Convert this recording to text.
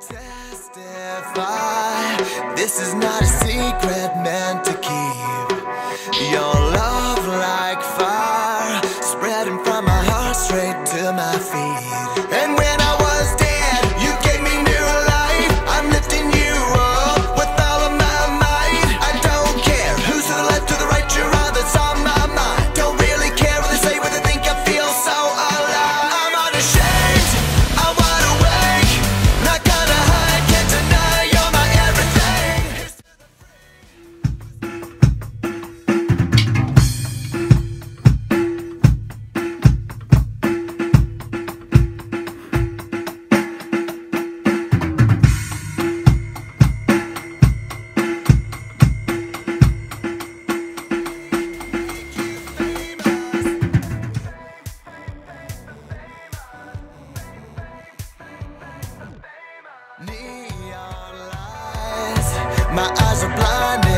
testify this is not a secret meant to keep. Your love like fire spreading from my heart straight to my feet. Neon lights, my eyes are blinded.